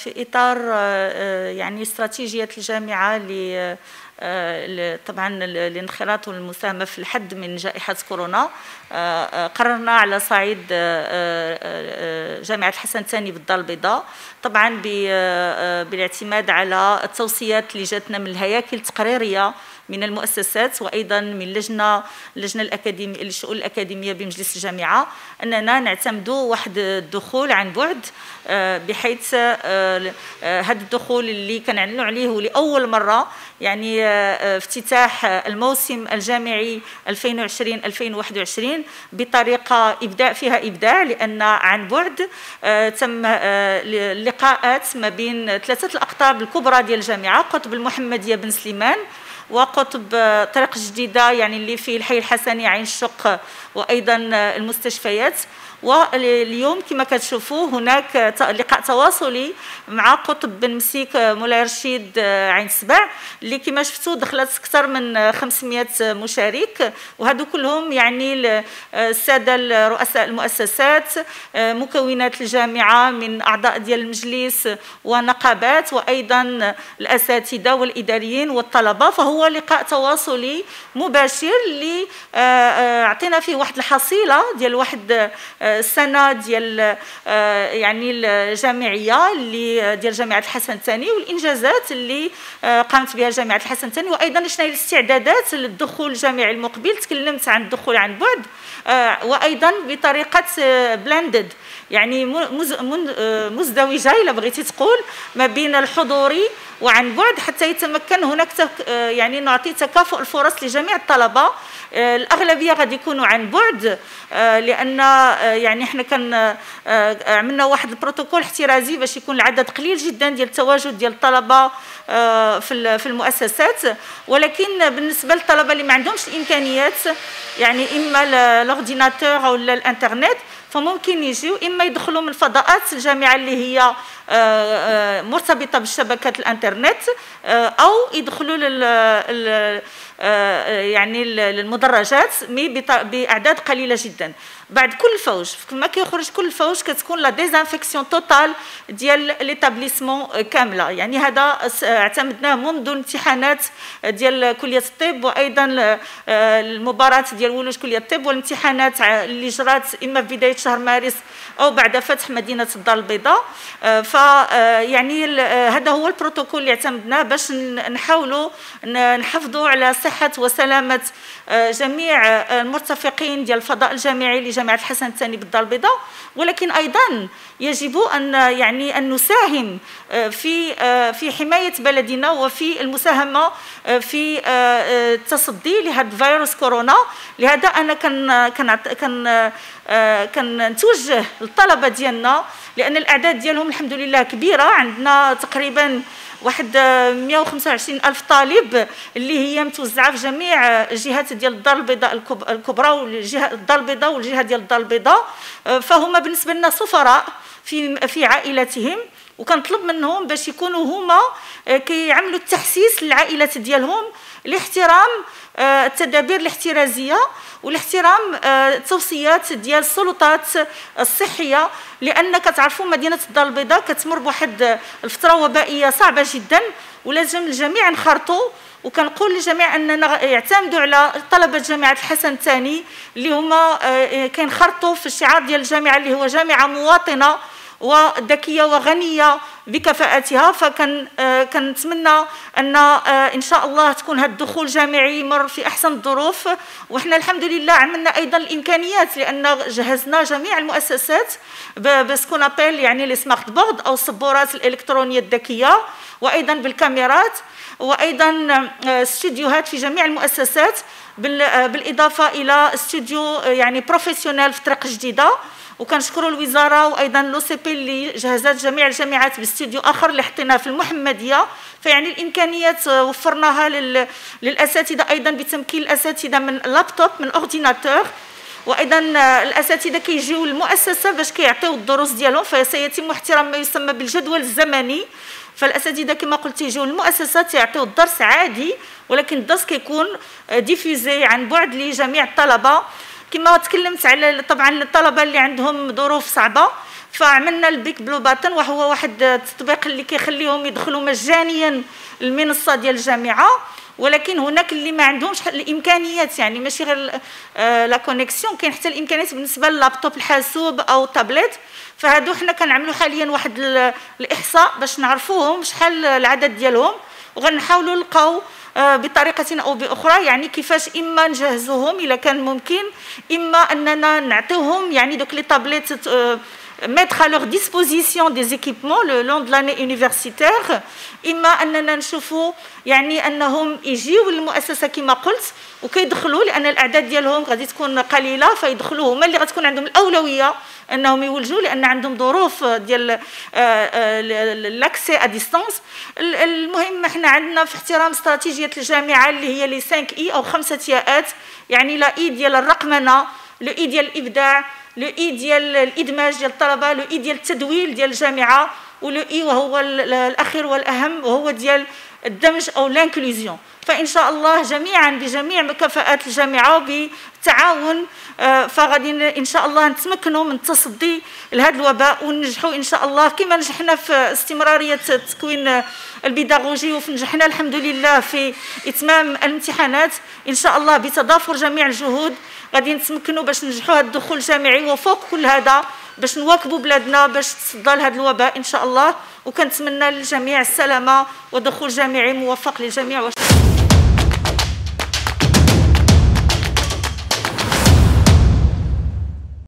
في إطار يعني استراتيجية الجامعة طبعا الانخراط والمساهمه في الحد من جائحة كورونا. قررنا على صعيد جامعة الحسن الثاني بالدار البيضاء طبعا بالاعتماد على التوصيات اللي جاتنا من الهياكل التقريرية من المؤسسات وأيضا من لجنة اللجنه الاكاديميه للشؤون الأكاديمية بمجلس الجامعة أننا نعتمدوا واحد الدخول عن بعد آه، بحيث هذا آه، آه، الدخول اللي كنعلنوا عليه لأول مرة يعني افتتاح الموسم الجامعي 2020 2021 بطريقة إبداع فيها إبداع لأن عن بعد تم اللقاءات ما بين ثلاثة الأقطاب الكبرى ديال الجامعة قطب المحمدية بن سليمان وقطب طريق جديدة يعني اللي في الحي الحسني عين الشق وأيضا المستشفيات. واليوم كما كتشوفوا هناك لقاء تواصلي مع قطب بن مسيك مولاي رشيد عين سبع اللي كما شفتوا دخلت أكثر من 500 مشارك وهذو كلهم يعني السادة رؤساء المؤسسات مكونات الجامعة من أعضاء ديال المجلس ونقابات وأيضا الأساتذة والإداريين والطلبة فهو لقاء تواصلي مباشر اللي أعطينا فيه واحد الحصيلة ديال واحد السنة ديال آه، يعني الجامعية اللي ديال جامعة الحسن الثاني والإنجازات اللي آه، قامت بها جامعة الحسن الثاني. وأيضا شنو هي الاستعدادات للدخول الجامعي المقبل؟ تكلمت عن الدخول عن بعد آه، وأيضا بطريقة بلاندد يعني مزدوجة إلا بغيتي تقول ما بين الحضوري وعن بعد حتى يتمكن هناك يعني نعطي تكافؤ الفرص لجميع الطلبة. الأغلبية غادي يكونوا عن بعد آه، لأن آه، يعني إحنا كان عملنا واحد البروتوكول احترازي باش يكون العدد قليل جدا ديال التواجد ديال الطلبة في في المؤسسات. ولكن بالنسبة للطلبة اللي ما عندهمش الإمكانيات يعني إما ال ordinateur أو الإنترنت فممكن يجيو إما يدخلوا من فضاءات الجامعة اللي هي آه، آه، مرتبطة بالشبكات الإنترنت آه، أو يدخلوا لل يعني المدرجات بأعداد قليلة جدا. بعد كل فوج ما كيخرج كل فوج كتكون la désinfection totale ديال l'établissement كاملة. يعني هذا اعتمدناه منذ الامتحانات ديال كلية الطب وأيضا المباراة ديال ولوج كلية الطب والامتحانات اللي جرات إما في بداية شهر مارس أو بعد فتح مدينة الدار البيضاء. ف يعني هذا هو البروتوكول اللي اعتمدناه باش نحاولوا نحافظوا على صحة وسلامة جميع المرتفقين ديال الفضاء الجامعي جامعه الحسن الثاني بالدار البيضاء. ولكن أيضا يجب أن يعني أن نساهم آه، في آه، في حماية بلدنا وفي المساهمة آه، في التصدي لهذا فيروس كورونا. لهذا أنا كان كان كان كنتوجه للطلبة ديالنا لأن الأعداد ديالهم الحمد لله كبيرة. عندنا تقريبا واحد 125 ألف طالب اللي هي متوزعة في جميع الجهات ديال الدار البيضاء الكبرى والجهه الدار البيضاء والجهة ديال الدار البيضاء. فهما بالنسبة لنا سفراء في في عائلتهم وكنطلب منهم باش يكونوا هما كيعملوا التحسيس للعائلات ديالهم لاحترام التدابير الاحترازية والاحترام التوصيات آه، ديال السلطات الصحية لأن كتعرفوا مدينة الدار البيضاء كتمر بواحد الفترة وبائية صعبة جدا ولازم الجميع نخرطوا. وكنقول للجميع أننا يعتمدوا على طلبة جامعة الحسن الثاني اللي هما آه، كينخرطوا في الشعار ديال الجامعة اللي هو جامعة مواطنة. وذكية وغنية بكفاءتها آه، كنتمنى أن آه، إن شاء الله تكون هذا الدخول الجامعي يمر في أحسن الظروف. وحنا الحمد لله عملنا أيضا الإمكانيات لأن جهزنا جميع المؤسسات ب ce qu'on appelle يعني les smart boards أو السبورات الإلكترونية الذكية وأيضا بالكاميرات وأيضا آه، استديوهات في جميع المؤسسات بالإضافة إلى استوديو يعني professionnel في طريق جديدة. وكنشكروا الوزارة وأيضا l'OCP اللي جهزت جميع الجامعات باستديو آخر اللي حطيناه في المحمدية فيعني الإمكانيات وفرناها للأساتذة أيضا بتمكين الأساتذة من لابتوب من ordinateur. وأيضا الأساتذة كيجيو للمؤسسة باش كيعطيو الدروس ديالهم فسيتم احترام ما يسمى بالجدول الزمني. فالأساتذة كما قلت يجيو للمؤسسة يعطيو الدرس عادي ولكن الدرس كيكون diffusé عن بعد لجميع الطلبة. كما تكلمت على طبعا الطلبة اللي عندهم ظروف صعبة فعملنا ال BigBlueButton وهو واحد التطبيق اللي كيخليهم يدخلوا مجانيا المنصة ديال الجامعة. ولكن هناك اللي ما عندهمش الإمكانيات يعني ماشي غير آه، la connexion كاين حتى الإمكانيات بالنسبة للابتوب الحاسوب أو التابلت. فهادو حنا كنعملوا حاليا واحد الإحصاء باش نعرفوهم شحال العدد ديالهم. وغنحاولوا نلقاو آه، بطريقة أو بأخرى يعني كيفاش إما نجهزوهم اذا كان ممكن إما أننا نعطيوهم يعني دوك لي تابليت mettre à leur disposition des équipements le long de l'année universitaire إما أننا نشوفوا يعني أنهم يجيو للمؤسسة كما قلت وكيدخلوا لأن الأعداد ديالهم غادي تكون قليلة فيدخلوا هما اللي غتكون عندهم الأولوية انهم يولجوا لأن عندهم ظروف ديال l'accès à distance. المهم إحنا عندنا في احترام استراتيجية الجامعة اللي هي les 5 i أو خمسة ياءات يعني le i ديال الرقمنة le i ديال الإبداع le i ديال الإدماج ديال الطلبة le i ديال التدويل ديال الجامعة و le i وهو الأخير والأهم وهو ديال الدمج أو l'inclusion فإن شاء الله جميعا بجميع مكونات الجامعة وبالتعاون آه، فغادي إن شاء الله نتمكنوا من التصدي لهذا الوباء وننجحوا إن شاء الله كما نجحنا في استمرارية التكوين البيداغوجي ونجحنا الحمد لله في إتمام الامتحانات. إن شاء الله بتضافر جميع الجهود غادي نتمكنوا باش ننجحوا هذا الدخول الجامعي وفوق كل هذا باش نواكبوا بلادنا باش تصدى لهذا الوباء إن شاء الله. وكنتمنى للجميع السلامة ودخول جامعي موفق للجميع.